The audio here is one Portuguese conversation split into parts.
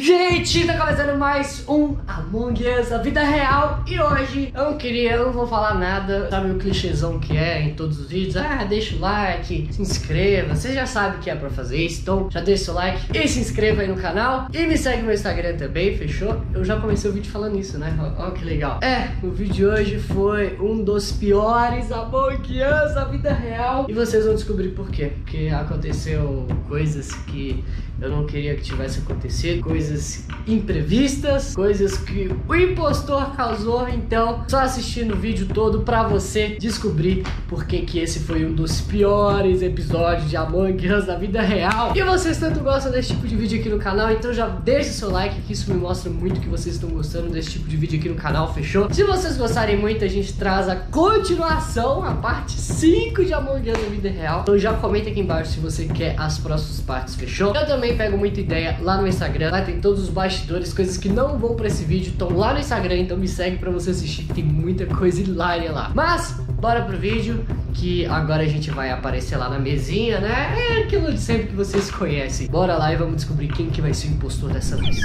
Gente, tá começando mais um Among Us, a vida real E hoje eu não queria, eu não vou falar nada Sabe o clichêzão que é em todos os vídeos Ah, deixa o like, se inscreva Você já sabe o que é pra fazer isso Então já deixa o like e se inscreva aí no canal E me segue no Instagram também, fechou? Eu já comecei o vídeo falando isso, né? Ó que legal É, o vídeo de hoje foi um dos piores Among Us, a vida real E vocês vão descobrir por quê Porque aconteceu coisas que eu não queria que tivesse acontecido, coisas imprevistas, coisas que o impostor causou, então só assistindo o vídeo todo pra você descobrir por que esse foi um dos piores episódios de Among Us da vida real. E vocês tanto gostam desse tipo de vídeo aqui no canal, então já deixa seu like que isso me mostra muito que vocês estão gostando desse tipo de vídeo aqui no canal, fechou? Se vocês gostarem muito, a gente traz a continuação, a parte 5 de Among Us da vida real. Então já comenta aqui embaixo se você quer as próximas partes, fechou? Eu também também pego muita ideia lá no Instagram. Lá tem todos os bastidores, coisas que não vão pra esse vídeo, estão lá no Instagram, então me segue pra você assistir, que tem muita coisa hilária lá. Mas, bora pro vídeo, que agora a gente vai aparecer lá na mesinha, né? É aquilo de sempre que vocês conhecem. Bora lá e vamos descobrir quem que vai ser o impostor dessa vez.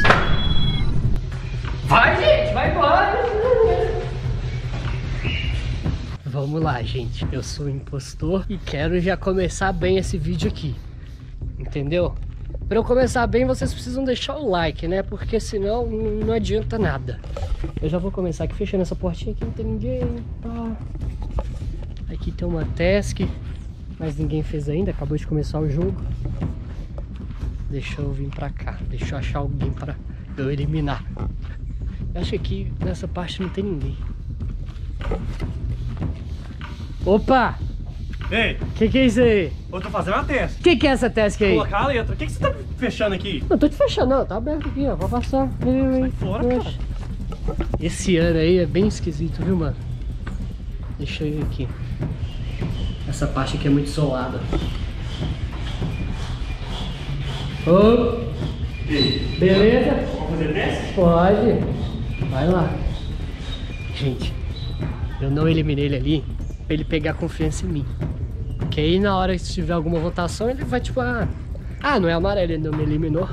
Vai, gente, vai embora! Vamos lá, gente. Eu sou o impostor e quero já começar bem esse vídeo aqui. Entendeu? Para eu começar bem, vocês precisam deixar o like, né? Porque senão não adianta nada. Eu já vou começar aqui fechando essa portinha aqui, não tem ninguém. Tá. Aqui tem uma task, mas ninguém fez ainda, acabou de começar o jogo. Deixa eu vir pra cá, deixa eu achar alguém para eu eliminar. Eu acho que aqui nessa parte não tem ninguém. Opa! Ei! Que que é isso aí? Eu tô fazendo a teste. O que, que é essa task aí? Colocar a letra. O que, que você tá fechando aqui? Não tô te fechando, não. Tá aberto aqui, ó. Vou passar. Sai fora, cara. Esse ano aí é bem esquisito, viu, mano? Deixa eu ir aqui. Essa parte aqui é muito solada. Ô! Beleza? Vamos fazer teste? Pode. Vai lá. Gente, eu não eliminei ele ali pra ele pegar confiança em mim. Porque aí na hora que tiver alguma votação, ele vai tipo, ah, ah não é amarelo, ele não me eliminou.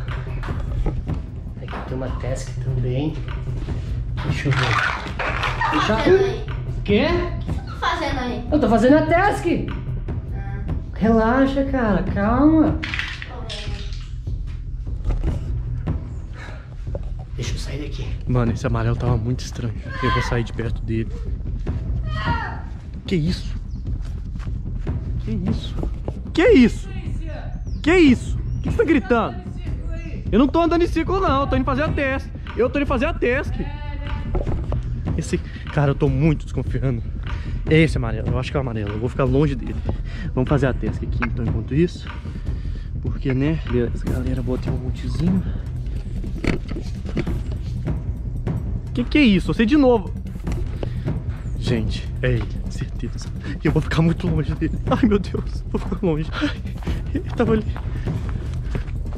Aqui tem uma task também. Deixa eu ver. Deixa eu... Quê? O que você tá fazendo aí? Eu tô fazendo a task. Relaxa, cara, calma. Deixa eu sair daqui. Mano, esse amarelo tava muito estranho. Eu vou sair de perto dele. Que isso? Que isso? Que isso? Que isso? O que você tá gritando? Eu não tô andando em círculo não, eu tô indo fazer a task. Eu tô indo fazer a task. Esse cara, eu tô muito desconfiando. É esse amarelo, eu acho que é o amarelo. Eu vou ficar longe dele. Vamos fazer a task aqui então enquanto isso. Porque, né? Beleza, galera, botei um montezinho. Que que é isso? Você de novo. Gente, é ele, certeza. E eu vou ficar muito longe dele. Ai, meu Deus, vou ficar longe. Ai, ele tava ali.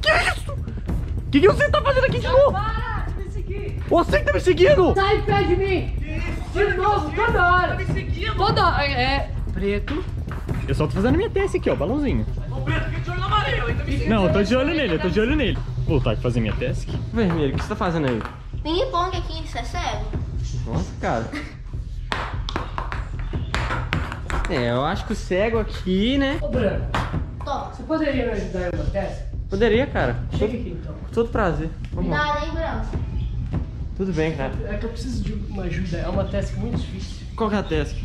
Que isso? O que, que você tá fazendo aqui de novo? Para de me seguir! Você que tá me seguindo! Sai perto de mim! De novo, toda hora! me seguindo! Toda hora! É. Preto. Eu só tô fazendo minha teste aqui, ó, balãozinho. Ô, Preto, fica de olho no amarelo, ele tá me. Não, eu tô de olho nele, eu tô de olho nele. Vou voltar aqui fazer minha task. Vermelho, o que você tá fazendo aí? Ping-pong aqui, você é cego? Nossa, cara. É, eu acho que o cego aqui, né? Ô, Branco, Toma. você poderia me ajudar em uma teste? Poderia, cara. Chega aqui então. Com todo prazer. Vamos lá. Cuidado, hein, Branco? Tudo bem, cara. É que eu preciso de uma ajuda, é uma task muito difícil. Qual que é a task?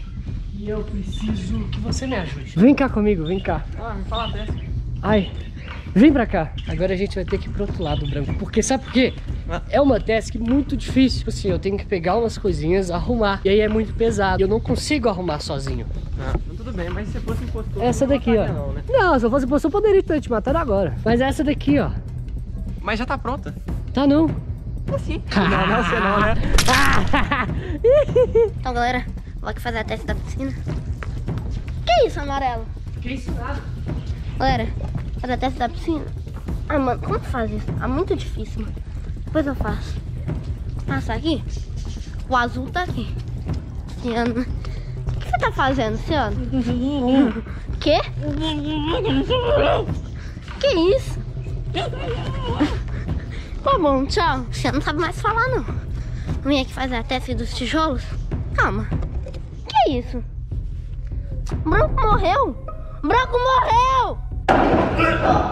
E eu preciso que você me ajude. Vem cá comigo, vem cá. Ah, me fala a task. Ai, vem pra cá. Agora a gente vai ter que ir pro outro lado, Branco. Porque sabe por quê? Ah. É uma task muito difícil. Tipo assim, eu tenho que pegar umas coisinhas, arrumar. E aí é muito pesado. Eu não consigo arrumar sozinho. Ah, então tudo bem, mas se fosse impostor... Essa não daqui, ó. Não, né? Não, se eu fosse você, eu poderia ter te matado agora. Mas essa daqui, ó. Mas já tá pronta. Tá não. Assim. Não, não, você não, né? Então, galera, vou aqui fazer a teste da piscina. Que isso, amarelo? Que isso nada. Galera, fazer a teste da piscina. Ah, mano, como faz isso? É muito difícil, mano. Depois eu faço. Passa aqui. O azul tá aqui. Ciano. O que você tá fazendo, Ciano? Quê? Que isso? Tá bom, tchau. Você não sabe mais falar, não. Vem aqui fazer a teste dos tijolos. Calma. Que isso? Branco morreu? Branco morreu!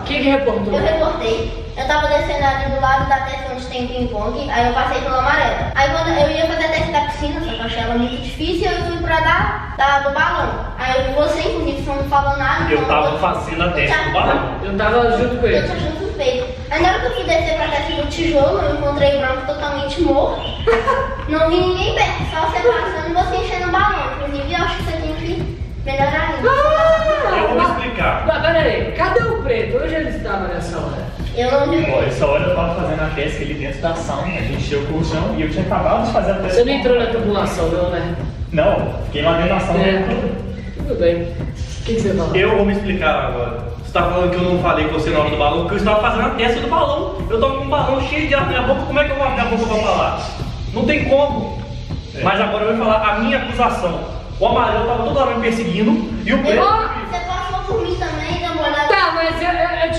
Quem que reportou? Eu reportei. Eu tava descendo ali do lado da testa onde tem ping-pong, aí eu passei pelo amarelo. Aí quando eu ia fazer a teste da piscina, só que eu achei ela muito difícil, eu fui pra dar da, do balão. Aí você, inclusive, você não falou nada. Eu então tava fazendo a teste do balão. Eu tava junto com Eu ele. tinha achando suspeito. Aí na hora que eu fui descer pra teste do tijolo, eu encontrei o branco totalmente morto. não vi ninguém perto, só você passando e você enchendo o balão. Inclusive, eu acho que você tem que melhorar ainda. Eu vou explicar. Mas pera aí, cadê o preto? Onde ele estava nessa hora? Eu não vi. Ó, essa hora eu tava fazendo a teste ali dentro da sauna, a gente encheu o colchão e eu tinha acabado de fazer a teste. Você não entrou na tubulação, não, né? Não, fiquei lá dentro da sauna. É. Tudo bem. O que, que você fala? Eu vou me explicar agora. Você tá falando que eu não falei com você na hora do balão, porque eu estava fazendo a testa do balão. Eu tava com um balão cheio de ar na minha boca, como é que eu vou abrir a boca pra falar? Não tem como. Mas agora eu vou falar a minha acusação. O amarelo tava toda hora me perseguindo e o preto.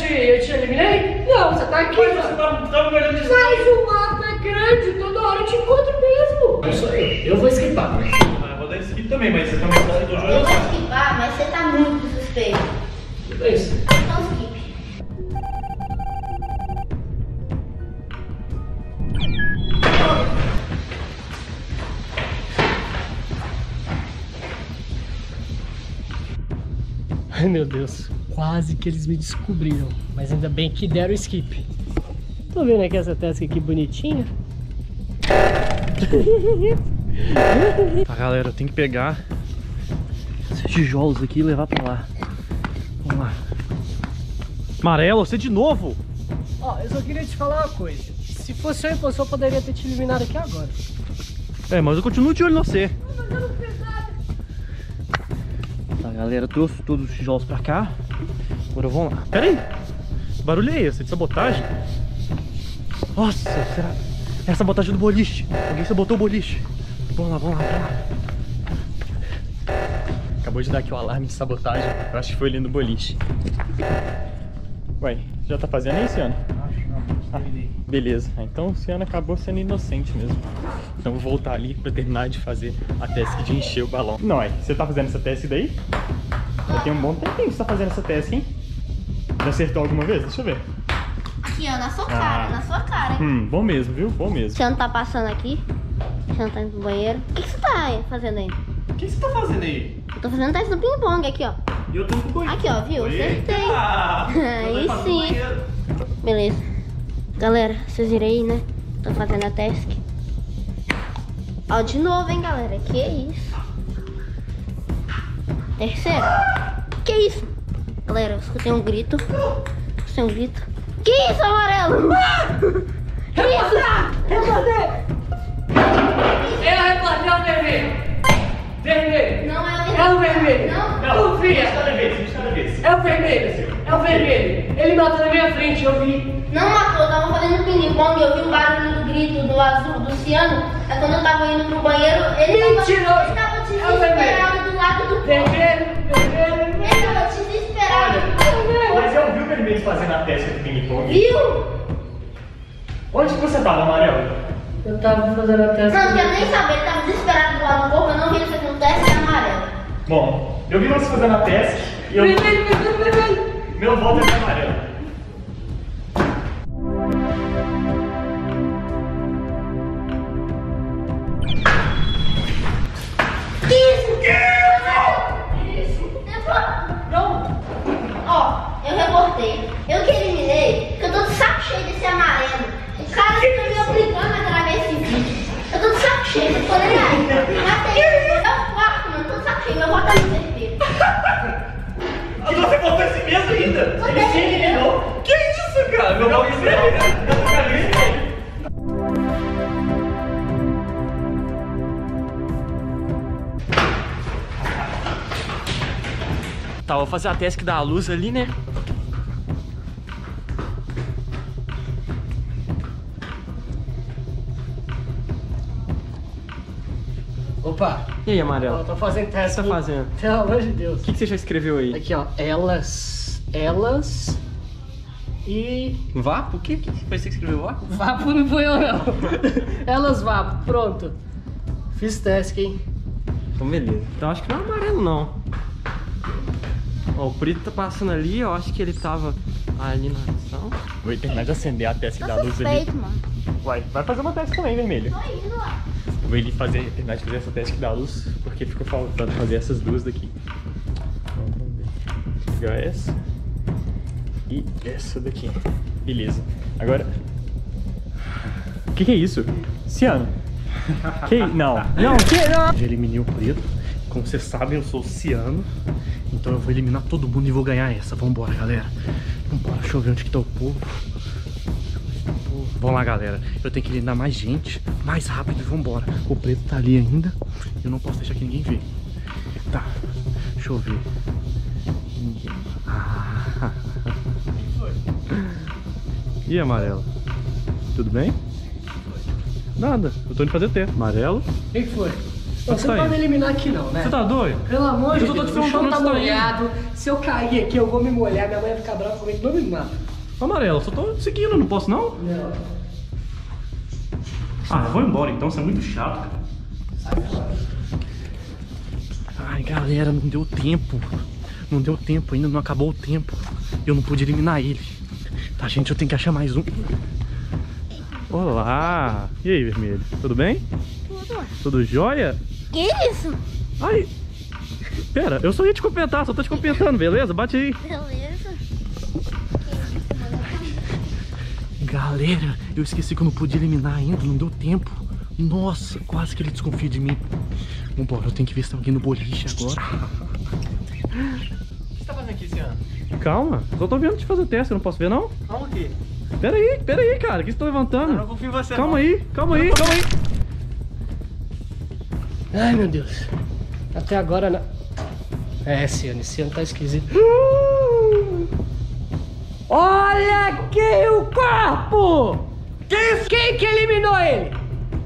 Te, eu te eliminei? Não, você tá aqui. Mas você tava, tava me olhando de Mas o mato é grande, toda hora eu te encontro mesmo. Não sou eu, eu vou esquipar. Ah, eu vou dar esse aqui também, mas você também tá do Eu jogo. vou esquivar, mas você tá muito suspeito. É isso. Então skip. Ai meu Deus, quase que eles me descobriram. Mas ainda bem que deram skip. Tô vendo aqui essa task aqui bonitinha. Tá, galera, eu tenho que pegar esses tijolos aqui e levar pra lá. Vamos lá. Amarelo, você de novo? Ó, eu só queria te falar uma coisa. Se fosse eu impostor, eu poderia ter te eliminado aqui agora. É, mas eu continuo de olho em você. Tá, galera, eu trouxe todos os tijolos pra cá. Agora vamos lá. Pera aí. Que barulho é esse? De sabotagem? Nossa, será? É a sabotagem do boliche. Alguém sabotou o boliche. Vamos lá, vamos lá, vamos lá. Acabou de dar aqui o alarme de sabotagem. Eu acho que foi ali no boliche. Ué, já tá fazendo isso, Ciano? Ah, beleza. Então o Ciano acabou sendo inocente mesmo. Então vou voltar ali pra terminar de fazer a task de encher o balão. Não, é? Você tá fazendo essa task daí? Já tem um bom tempinho que você tá fazendo essa task, hein? Já acertou alguma vez? Deixa eu ver. Aqui, ó, na sua cara, Ah. na sua cara, hein? Hum, bom mesmo, viu? Bom mesmo. Você não tá passando aqui? Você não tá indo pro banheiro? O que, que você tá fazendo aí? O que você tá fazendo aí? Eu tô fazendo teste do ping-pong aqui, ó. E eu tô com. Aqui, ó, viu? Acertei. Aí Aí sim. Beleza. Galera, vocês viram aí, né? Tô fazendo a task. Ó, de novo, hein, galera? Que isso? Terceiro. Que isso? Galera, eu escutei um grito. Escutei um grito. Que isso, amarelo? Que isso? Eu reportei o vermelho. Vermelho. Não é É o vermelho. Não. Confia. Vez, cada vez. É o vermelho. É o vermelho. Ele matou na minha frente, eu vi. Não matou, eu tava fazendo ping-pong, eu vi o barulho do grito do azul, do ciano. Aí quando eu tava indo pro banheiro, ele Mentiroso. tava, ele tava É o desesperado do lado do. Vermelho, vermelho. Mas eu vi o vermelho fazendo a task do ping-pong. Viu? Onde que você tava, Amarelo? Eu tava fazendo a Não, testa. não quero nem saber, ele tava desesperado do lado do povo, eu não vi isso acontece, é amarelo. Bom, eu vi você fazendo a task e eu... Vermelho, vermelho, vermelho. Meu voto é amarelo. Mesmo ainda? Ele te eliminou? Que isso, cara? Meu nome é Tá, vou fazer a task da luz ali, né? Opa. E aí, Amarelo? tô fazendo O teste. que você tá fazendo? Pelo amor de Deus. O que, que você já escreveu aí? Aqui, ó. Elas. Elas. e Vapo? O que? que foi você que escreveu Vapo? Vapo não foi eu não. Elas Vapo, pronto. Fiz task, hein? Então beleza. Então acho que não é amarelo não. Ó, o preto tá passando ali, eu acho que ele tava ali na ação. Vou terminar de acender a teste Tá da luz ali. mano. Vai, vai fazer uma teste também, vermelho. Tô indo lá. Vou ele fazer, terminar de fazer essa teste da luz, porque ficou faltando fazer essas duas daqui. Vamos. Pegar essa e essa daqui. Beleza. Agora. O que, que é isso? Ciano. Que? Não. Não, que? Não. Já eliminei o preto. Como vocês sabem, eu sou Ciano. Então eu vou eliminar todo mundo e vou ganhar essa. Vambora, galera. Vambora. Deixa eu ver onde que tá o povo. Vamos lá, galera. Eu tenho que eliminar mais gente, mais rápido e vambora. O preto tá ali ainda. Eu não posso deixar que ninguém vê. Tá. Deixa eu ver. Ninguém. Ah. E amarelo? Tudo bem? Nada. Eu tô indo fazer T. Amarelo? O que que foi? Onde Você tá não pode eliminar aqui não, né? Você tá doido? Pelo amor de Eu tô Deus, o chão tá tá molhado. Se eu cair aqui, eu vou me molhar. Minha mãe vai ficar brava comigo, não me mata. Amarelo, só tô seguindo, não posso não? Não. Ah, eu vou embora então, você é muito chato, cara. Ai, galera, não deu tempo. Não deu tempo ainda, não acabou o tempo. Eu não pude eliminar ele. Tá, gente, eu tenho que achar mais um. Olá! E aí, vermelho? Tudo bem? Tudo. Tudo jóia? Que isso? Ai! Pera, eu só ia te cumprimentar, só tô te cumprimentando, beleza? Bate aí. Beleza. Galera, eu esqueci que eu não pude eliminar ainda, não deu tempo. Nossa, quase que ele desconfia de mim. Vambora, eu tenho que ver se tem alguém no boliche agora. O que você tá fazendo aqui, Ciano? Calma, só tô vendo te fazer teste, eu não posso ver não? Calma aqui. Pera aí, pera aí, cara, o que você tá levantando? Eu não confio em você calma não. aí, calma aí, calma aí. Ai, meu Deus. Até agora não. É, esse ano, esse ano tá esquisito. Olha aqui o corpo! Que isso? Quem que eliminou ele?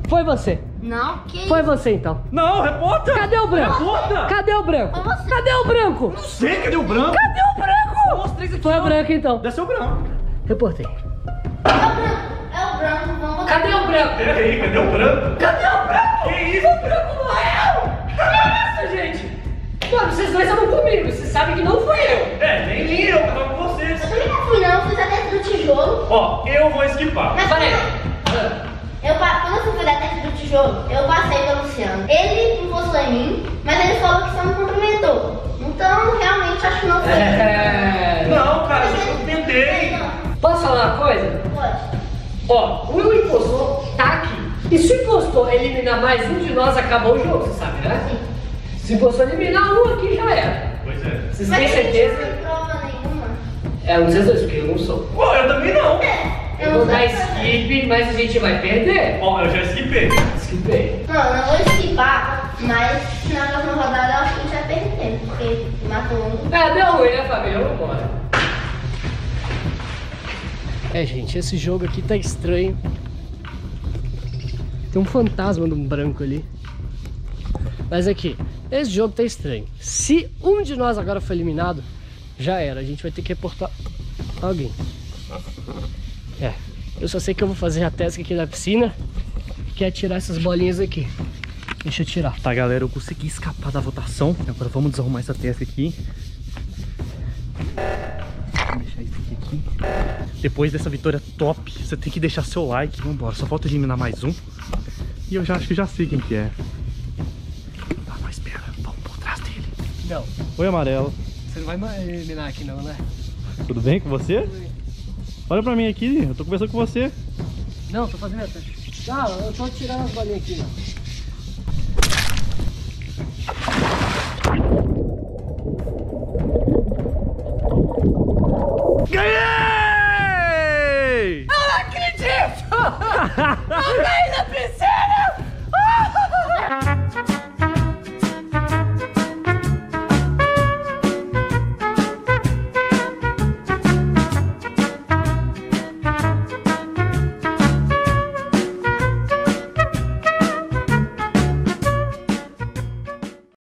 Foi você. Não, que Foi você então. Não, repórter! Cadê o branco? Repórter! Cadê o branco? Foi você. Cadê o branco? Não sei, cadê o branco? Cadê o branco? Aqui, Foi o branco então. Deve ser o branco. Reportei. É o branco. Cadê o branco? Aí, cadê o branco? Cadê o branco? Que isso? O branco morreu! Que isso, gente? Mano, vocês dois estavam comigo, vocês sabem que não fui eu. É, nem nem eu, eu tava com vocês. Eu também não fui não, fiz a teste do tijolo. Ó, eu vou esquipar. Mas Peraí. eu, pa- quando eu fui da teste do tijolo, eu passei pelo Luciano. Ele encostou em mim, mas ele falou que só me cumprimentou. Então, realmente, acho que não foi. É... Não, cara, eu tentei. Não, Posso falar uma coisa? pode. Ó, o impostor tá aqui. E se o impostor eliminar mais um de nós, acabou o jogo, você sabe, né? Se o impostor eliminar um aqui, já era. Pois é. Vocês Mas têm a gente não certeza? tem prova nenhuma. É, vocês dois, porque eu não sou. Pô, eu também não. É, Eu eu vou não dar sei skip, mas a gente vai perder. Ó, eu já esquipei. Skipei. Não, eu não vou esquipar, mas na próxima rodada eu acho que a gente vai perder, porque matou um. É, deu ruim, né, família? Vamos embora. É, gente, esse jogo aqui tá estranho. Tem um fantasma no branco ali. Mas aqui, esse jogo tá estranho. Se um de nós agora for eliminado, já era. A gente vai ter que reportar alguém. É, eu só sei que eu vou fazer a tese aqui na piscina, que é tirar essas bolinhas aqui. Deixa eu tirar. Tá, galera, eu consegui escapar da votação. Agora vamos desarrumar essa testa aqui. Vamos deixar isso aqui, aqui. Depois dessa vitória top, você tem que deixar seu like. Vambora, só falta eliminar mais um. E eu já acho que já sei quem que é. Mas espera, vamos por trás dele. Não, Oi, amarelo. você não vai eliminar aqui não, né? Tudo bem com você? Olha pra mim aqui, eu tô conversando com você. Não, tô fazendo até. Não, eu tô tirando as bolinhas aqui, não. Ganhei! Não acredito!